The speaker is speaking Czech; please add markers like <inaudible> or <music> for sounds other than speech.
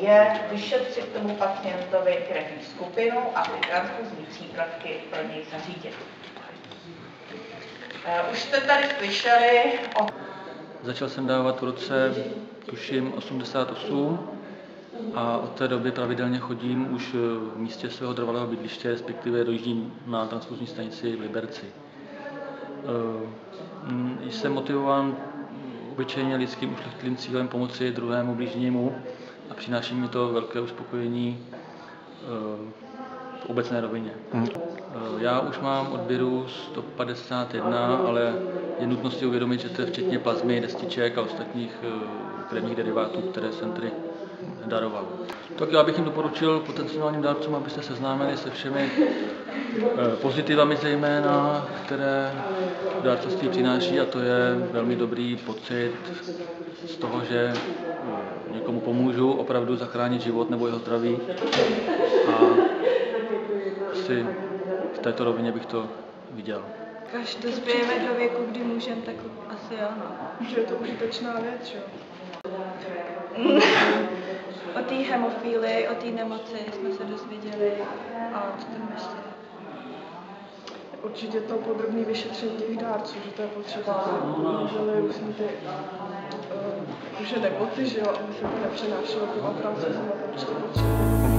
je vyšetřit tomu pacientovi krevní skupinu a ty transfuzní přípravky pro něj zařídit. Eh, Už jste tady slyšeli o Začal jsem dávat v roce, tuším, 88 a od té doby pravidelně chodím už eh, v místě svého trvalého bydliště, respektive dojíždím na transfuzní stanici v Liberci. Eh, mm, Jsem motivován obyčejně lidským ušlechtilým cílem pomoci druhému blížnímu a přináší mi to velké uspokojení eh, v obecné rovině. Eh, Já už mám odběru 151, ale je nutno si uvědomit, že to je včetně plazmy, destiček a ostatních eh, krevních derivátů, které jsem tedy daroval. Tak já bych jim doporučil potenciálním dárcům, aby se seznámili se všemi pozitivami zejména, které dárcovství přináší a to je velmi dobrý pocit z toho, že eh, někomu pomůžu opravdu zachránit život nebo jeho zdraví a asi v této rovině bych to viděl. Až dospějeme do věku, kdy můžeme, tak asi ano. Že je to užitečná věc, že jo? <laughs> O té hemofílii, o té nemoci jsme se dozvěděli a co tam ještě? Určitě to podrobné vyšetření těch dárců, že to je potřeba. Byly různý ty uh, že nemoty, že jo, aby se to nepřenášelo těma transfuzím, a to určitě potřeba.